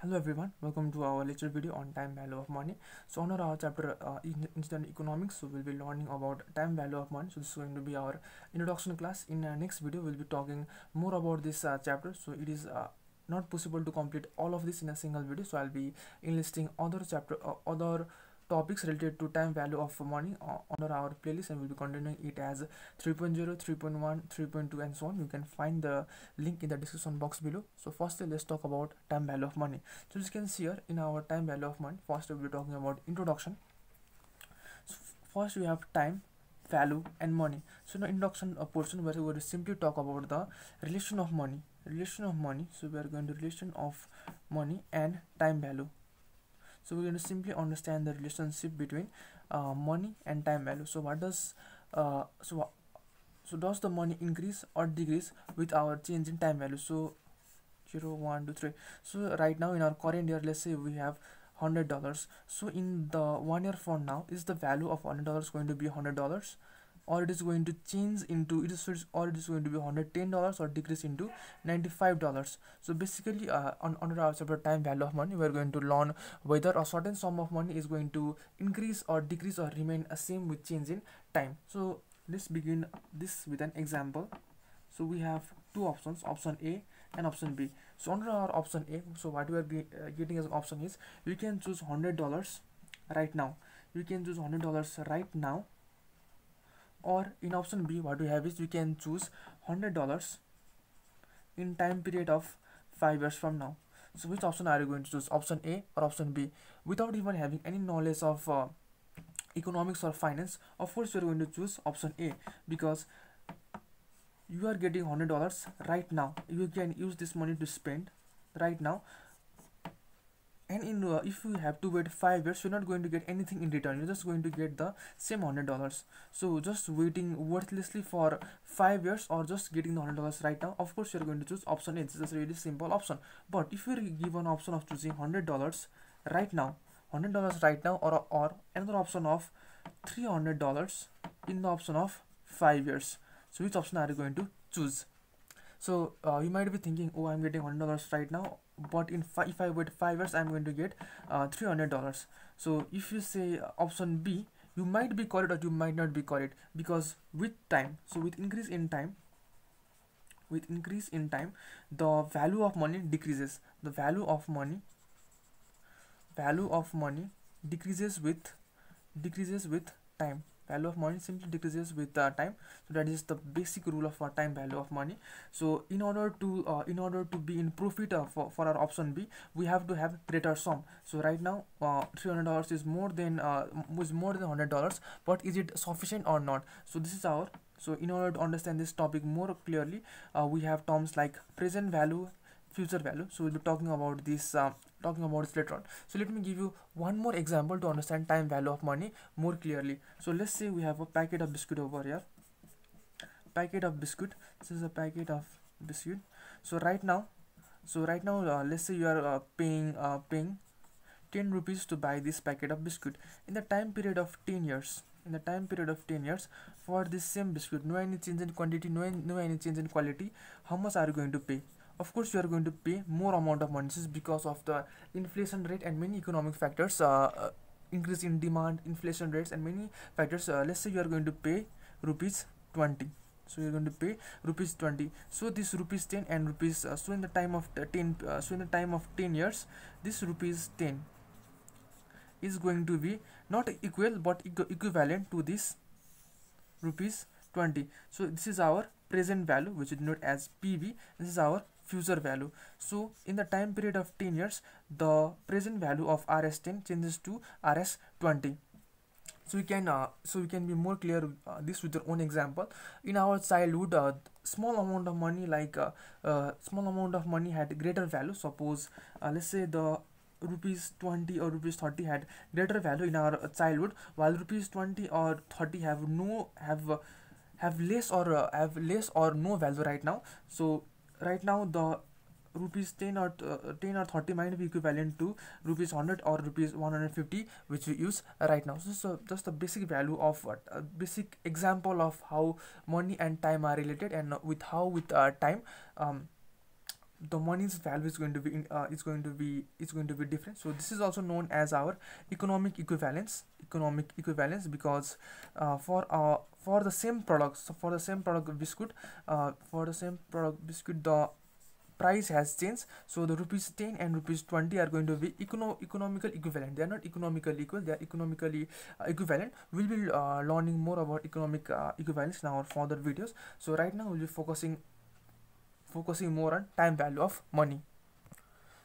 Hello everyone, welcome to our lecture video on time value of money. So on our chapter uh, in instant economics, so we'll be learning about time value of money. So this is going to be our introduction class. In our next video, we'll be talking more about this uh, chapter. So it is uh, not possible to complete all of this in a single video. So I'll be enlisting other chapter, uh, other topics related to time value of money on our playlist and we'll be continuing it as 3.0 3.1 3.2 and so on. You can find the link in the description box below. So firstly let's talk about time value of money. So as you can see here in our time value of money first we'll be talking about introduction. So first we have time value and money. So in the introduction uh, portion where we will simply talk about the relation of money. Relation of money so we are going to relation of money and time value so we're going to simply understand the relationship between uh, money and time value. So what does uh, so so does the money increase or decrease with our change in time value? So 0 1 2 3 so right now in our current year let's say we have hundred dollars. So in the one year from now is the value of hundred dollars going to be hundred dollars or it is going to change into it is or it is going to be 110 dollars or decrease into 95 dollars. So basically uh, on under our separate time value of money we are going to learn whether a certain sum of money is going to increase or decrease or remain the same with change in time. So let's begin this with an example. So we have two options option a and option b. So under our option a so what we are uh, getting as an option is you can choose hundred dollars right now. You can choose hundred dollars right now or in option B what we have is we can choose hundred dollars in time period of five years from now. So which option are you going to choose? Option A or option B? Without even having any knowledge of uh, economics or finance of course you are going to choose option A because you are getting hundred dollars right now. You can use this money to spend right now and in uh, if you have to wait five years you're not going to get anything in return. You're just going to get the same hundred dollars. So just waiting worthlessly for five years or just getting the hundred dollars right now of course you're going to choose option a. It's a really simple option. But if you're given option of choosing hundred dollars right now hundred dollars right now or or another option of three hundred dollars in the option of five years. So which option are you going to choose? So uh, you might be thinking oh i'm getting hundred dollars right now but in five, if I wait five years I'm going to get uh, three hundred dollars. So if you say option B you might be correct or you might not be correct because with time so with increase in time with increase in time the value of money decreases. The value of money value of money decreases with decreases with time value of money simply decreases with uh, time. So that is the basic rule of our time value of money. So in order to uh, in order to be in profit uh, for, for our option b we have to have greater sum. So right now uh, 300 dollars is more than uh, is more than 100 dollars but is it sufficient or not? So this is our so in order to understand this topic more clearly uh, we have terms like present value future value. So we'll be talking about this uh, talking about this later on. So let me give you one more example to understand time value of money more clearly. So let's say we have a packet of biscuit over here. Packet of biscuit. This is a packet of biscuit. So right now so right now uh, let's say you are uh, paying uh, paying 10 rupees to buy this packet of biscuit. In the time period of 10 years in the time period of 10 years for this same biscuit no any change in quantity no, no any change in quality how much are you going to pay of course you are going to pay more amount of money this is because of the inflation rate and many economic factors uh, uh, increase in demand inflation rates and many factors. Uh, let's say you are going to pay rupees 20 so you're going to pay rupees 20 so this rupees 10 and rupees uh, so in the time of 10 uh, so in the time of 10 years this rupees 10 is going to be not equal but equ equivalent to this rupees 20 so this is our present value which is denoted as pv this is our future value. So in the time period of 10 years the present value of rs10 changes to rs20 so we can uh, so we can be more clear uh, this with your own example. In our childhood uh, small amount of money like uh, uh, small amount of money had greater value. Suppose uh, let's say the rupees 20 or rupees 30 had greater value in our childhood while rupees 20 or 30 have no have have less or have less or no value right now. So right now the rupees 10 or uh, 10 or 30 might be equivalent to rupees 100 or rupees 150 which we use right now. So, so just the basic value of uh, a basic example of how money and time are related and with how with uh, time um, the money's value is going to be uh, is going to be is going to be different. So this is also known as our economic equivalence economic equivalence because uh, for uh, for the same product so for the same product biscuit uh, for the same product biscuit the price has changed. So the rupees 10 and rupees 20 are going to be econo economical equivalent. They are not economically equal they are economically uh, equivalent. We'll be uh, learning more about economic uh, equivalence in our further videos. So right now we'll be focusing focusing more on time value of money.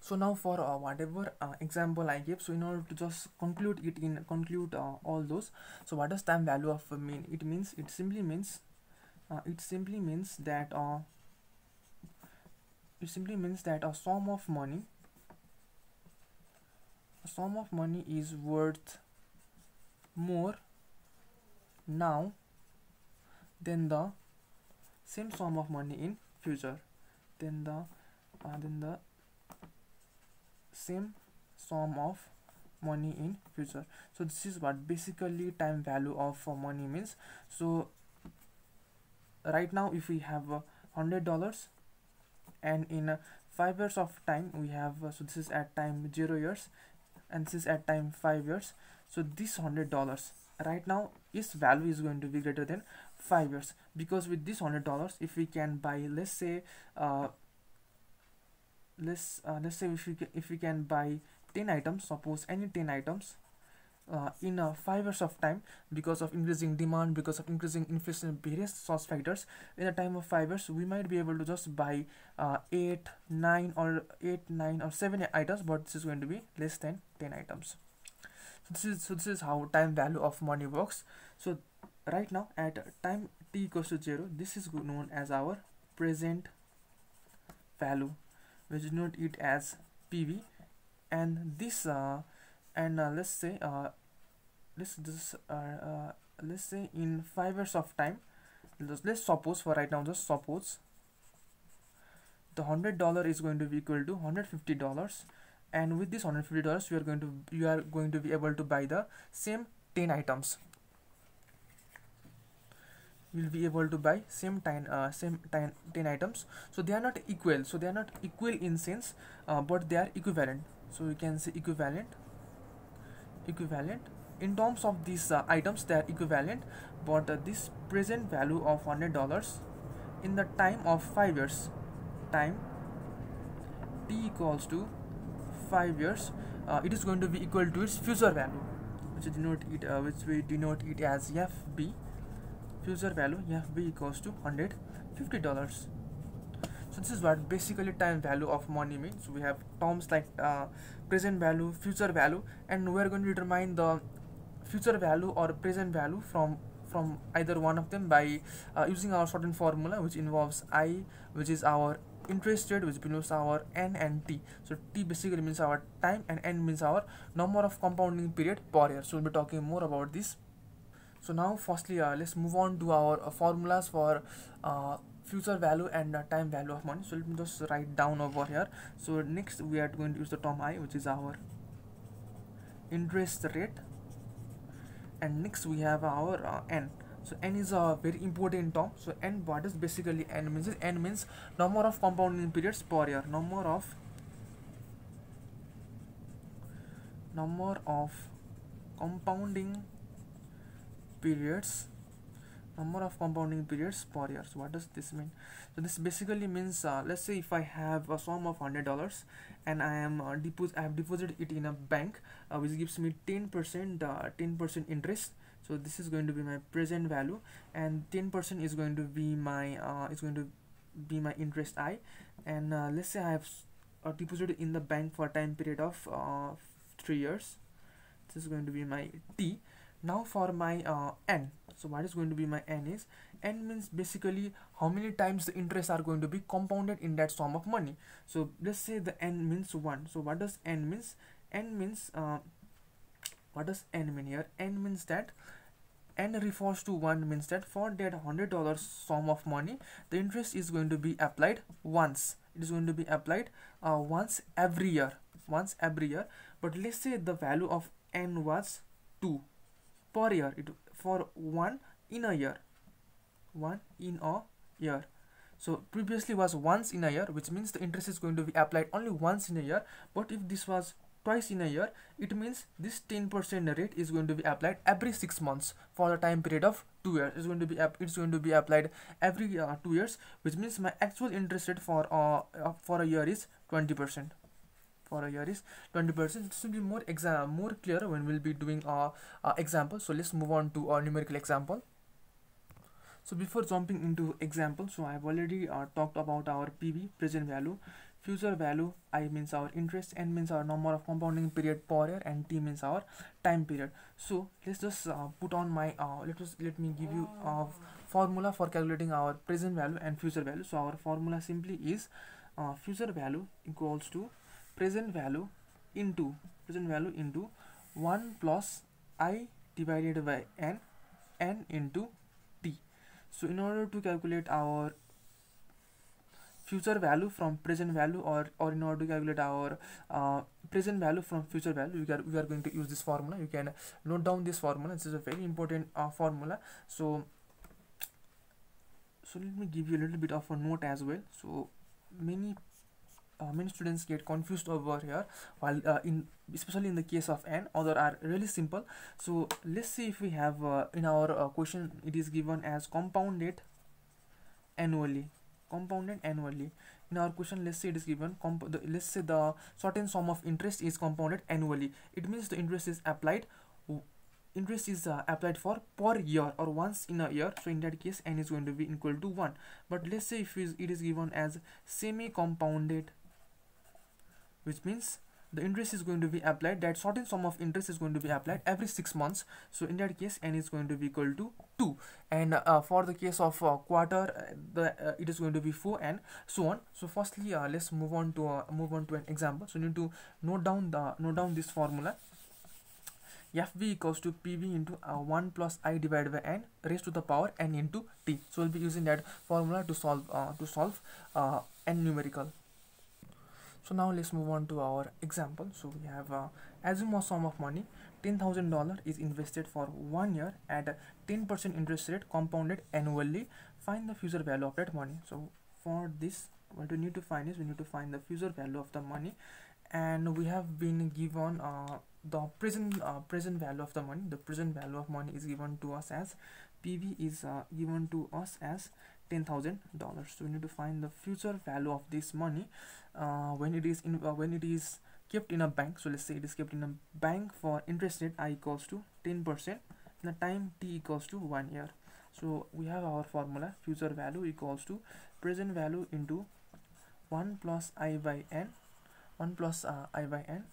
So now for uh, whatever uh, example i gave so in order to just conclude it in conclude uh, all those so what does time value of mean it means it simply means uh, it simply means that uh, it simply means that a sum of money a sum of money is worth more now than the same sum of money in future then the uh, then the same sum of money in future. So this is what basically time value of uh, money means. So right now if we have uh, hundred dollars and in uh, five years of time we have uh, so this is at time zero years and this is at time five years. So this hundred dollars right now its value is going to be greater than five years. Because with this hundred dollars if we can buy let's say uh, let's uh, let's say if we can, if we can buy 10 items suppose any 10 items uh, in uh, five years of time because of increasing demand because of increasing inflation various source factors in a time of five years we might be able to just buy uh, eight nine or eight nine or seven items but this is going to be less than 10 items. So this is so this is how time value of money works. So right now at time t equals to 0 this is known as our present value which denote it as pv and this uh, and uh, let's say uh, let's this uh, uh, let's say in five years of time let's, let's suppose for right now just suppose the hundred dollar is going to be equal to hundred fifty dollars. And with this hundred fifty dollars you are going to you are going to be able to buy the same 10 items will be able to buy same 10 uh, same 10, 10 items. So they are not equal. So they are not equal in sense uh, but they are equivalent. So you can say equivalent equivalent. In terms of these uh, items they are equivalent but uh, this present value of hundred dollars in the time of five years time t equals to five years uh, it is going to be equal to its future value which denote it uh, which we denote it as fv future value fv equals to hundred fifty dollars. So this is what basically time value of money means. We have terms like uh, present value future value and we are going to determine the future value or present value from from either one of them by uh, using our certain formula which involves i which is our interest rate which denotes our n and t. So t basically means our time and n means our number of compounding period per year. So we'll be talking more about this so now firstly uh, let's move on to our uh, formulas for uh, future value and time value of money. So let me just write down over here. So next we are going to use the term i which is our interest rate. And next we have our uh, n. So n is a very important term. So n what is basically n means n means number of compounding periods per year. Number of number of compounding periods number of compounding periods per year. So what does this mean? So this basically means uh, let's say if i have a sum of hundred dollars and i am uh, deposit i have deposited it in a bank uh, which gives me 10 percent uh, 10 percent interest. So this is going to be my present value and 10 percent is going to be my uh, is going to be my interest i. And uh, let's say i have uh, deposited in the bank for a time period of three years. This is going to be my t now for my uh, n. So what is going to be my n is n means basically how many times the interest are going to be compounded in that sum of money. So let's say the n means 1 so what does n means? n means uh, what does n mean here? n means that n refers to 1 means that for that hundred dollars sum of money the interest is going to be applied once. It is going to be applied uh, once every year once every year. But let's say the value of n was 2 per year. It for one in a year. One in a year. So previously was once in a year which means the interest is going to be applied only once in a year. But if this was twice in a year it means this 10% rate is going to be applied every six months for a time period of two years. It's going to be it's going to be applied every uh, two years which means my actual interest rate for uh, uh for a year is 20% for a year is 20% this will be more exam more clear when we'll be doing a example. So let's move on to a numerical example. So before jumping into example so i've already uh, talked about our pv present value. Future value i means our interest n means our number of compounding period per year and t means our time period. So let's just uh, put on my uh, let us let me give you a formula for calculating our present value and future value. So our formula simply is uh, future value equals to present value into present value into 1 plus i divided by n n into t. so in order to calculate our future value from present value or or in order to calculate our uh, present value from future value we are, we are going to use this formula. You can note down this formula. This is a very important uh, formula. So so let me give you a little bit of a note as well. So many uh, many students get confused over here while uh, in especially in the case of n other are really simple. So let's see if we have uh, in our uh, question it is given as compounded annually. Compounded annually. In our question let's say it is given the, let's say the certain sum of interest is compounded annually. It means the interest is applied interest is uh, applied for per year or once in a year. So in that case n is going to be equal to 1 but let's say if it is given as semi compounded which means the interest is going to be applied. That certain sum of interest is going to be applied every six months. So in that case n is going to be equal to 2 and uh, for the case of uh, quarter uh, the uh, it is going to be 4 and so on. So firstly uh, let's move on to uh, move on to an example. So you need to note down the note down this formula. Fv equals to pv into 1 plus i divided by n raised to the power n into t. So we'll be using that formula to solve to solve n numerical so now let's move on to our example. So we have uh, assume a sum of money $10,000 is invested for one year at a 10% interest rate compounded annually. Find the future value of that money. So for this what we need to find is we need to find the future value of the money. And we have been given uh, the present uh, present value of the money. The present value of money is given to us as pv is uh, given to us as ten thousand dollars. So we need to find the future value of this money uh, when it is in uh, when it is kept in a bank. So let's say it is kept in a bank for interest rate i equals to 10 percent the time t equals to one year. So we have our formula future value equals to present value into 1 plus i by n 1 plus uh, i by n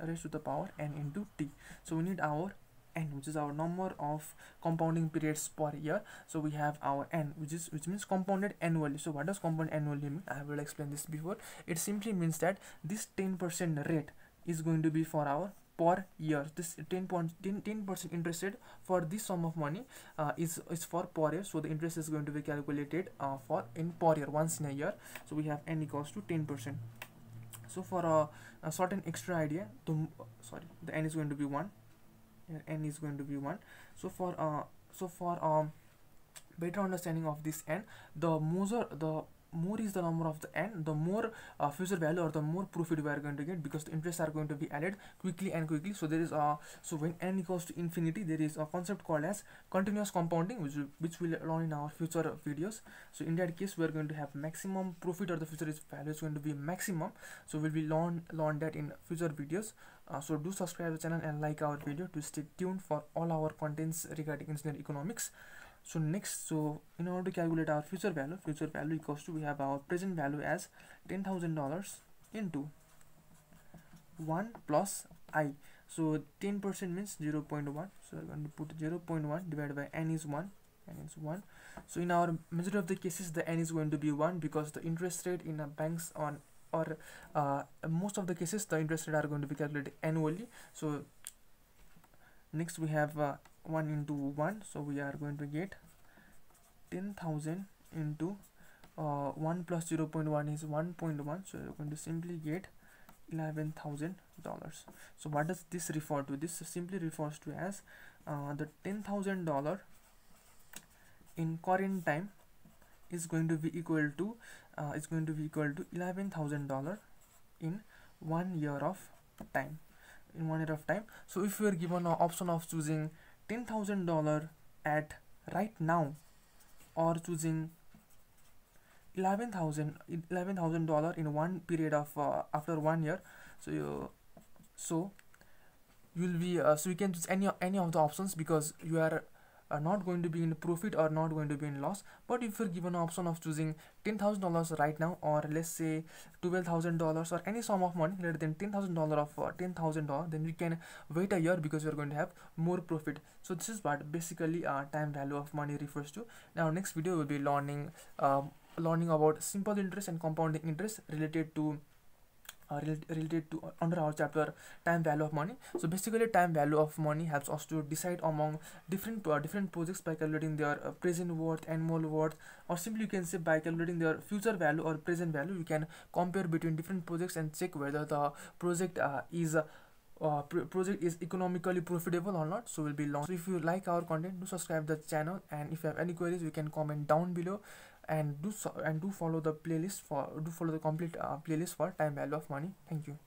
raised to the power n into t. So we need our n which is our number of compounding periods per year. So we have our n which is which means compounded annually. So what does compound annually mean? I will explain this before. It simply means that this 10 percent rate is going to be for our per year. This 10 10 percent interest rate for this sum of money uh, is is for per year. So the interest is going to be calculated uh, for in per year once in a year. So we have n equals to 10 percent. So for a, a certain extra idea the sorry the n is going to be 1 n is going to be 1 so for uh so for um better understanding of this n the more the more is the number of the n the more uh, future value or the more profit we are going to get because the interests are going to be added quickly and quickly. So there is a so when n equals to infinity there is a concept called as continuous compounding which which will learn in our future videos. So in that case we are going to have maximum profit or the future is value is going to be maximum. So we'll be learn learn that in future videos. Uh, so do subscribe the channel and like our video to stay tuned for all our contents regarding engineering economics so next so in order to calculate our future value future value equals to we have our present value as ten thousand dollars into 1 plus i. So 10 percent means 0 0.1 so we're going to put 0 0.1 divided by n is 1 n is 1 so in our majority of the cases the n is going to be 1 because the interest rate in a banks on or uh, most of the cases the interest rate are going to be calculated annually. So next we have uh, 1 into 1 so we are going to get 10,000 into uh, 1 plus 0 0.1 is 1.1 so you're going to simply get $11,000 so what does this refer to? This simply refers to as uh, the $10,000 in current time is going to be equal to uh, is going to be equal to eleven thousand dollar in one year of time. In one year of time. So if you are given an option of choosing ten thousand dollar at right now or choosing eleven thousand eleven thousand dollar in one period of uh, after one year. So you so you will be uh, so you can choose any any of the options because you are uh, not going to be in profit or not going to be in loss but if you're given an option of choosing ten thousand dollars right now or let's say twelve thousand dollars or any sum of money greater than ten thousand dollar of uh, ten thousand dollar then you can wait a year because you're going to have more profit. So this is what basically uh, time value of money refers to. Now next video will be learning um, learning about simple interest and compounding interest related to uh, related to uh, under our chapter time value of money. So basically time value of money helps us to decide among different uh, different projects by calculating their uh, present worth annual worth or simply you can say by calculating their future value or present value you can compare between different projects and check whether the project uh, is uh, project is economically profitable or not. So will be long so if you like our content do subscribe the channel. And if you have any queries you can comment down below and do so and do follow the playlist for do follow the complete uh, playlist for time value of money. Thank you